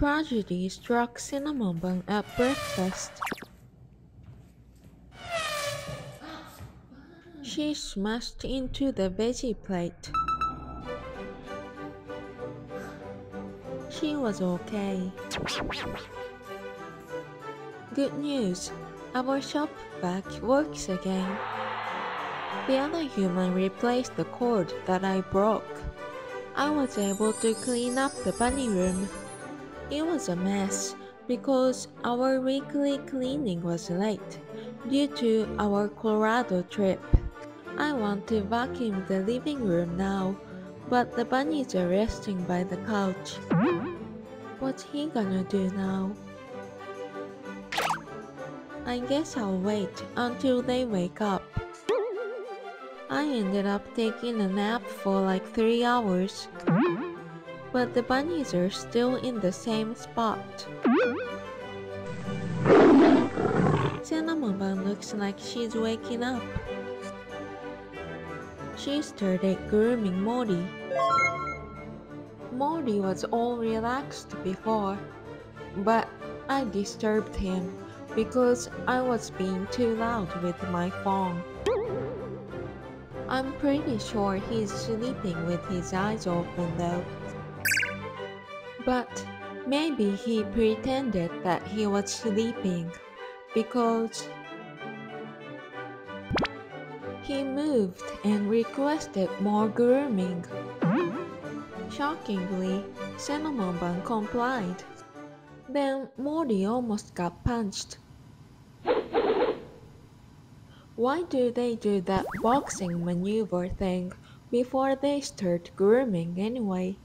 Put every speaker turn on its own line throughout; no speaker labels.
Tragedy struck Cinnamon at breakfast. She smashed into the veggie plate. She was okay. Good news, our shop vac works again. The other human replaced the cord that I broke. I was able to clean up the bunny room. It was a mess because our weekly cleaning was late due to our Colorado trip. I want to vacuum the living room now, but the bunnies are resting by the couch. What's he gonna do now? I guess I'll wait until they wake up. I ended up taking a nap for like 3 hours. But the bunnies are still in the same spot. Cinnamon Bun looks like she's waking up. She started grooming Morty. Morty was all relaxed before, but I disturbed him because I was being too loud with my phone. I'm pretty sure he's sleeping with his eyes open though. But maybe he pretended that he was sleeping because he moved and requested more grooming. Shockingly, Cinnamon complied. Then Morty almost got punched. Why do they do that boxing maneuver thing before they start grooming anyway?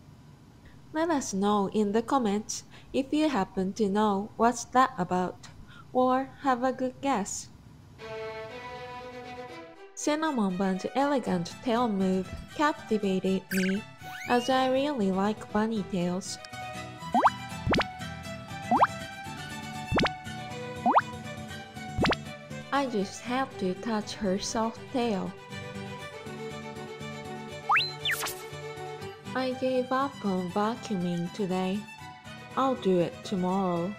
Let us know in the comments if you happen to know what's that about or have a good guess. Cinnamon Bun's elegant tail move captivated me as I really like bunny tails. I just have to touch her soft tail. I gave up on vacuuming today. I'll do it tomorrow.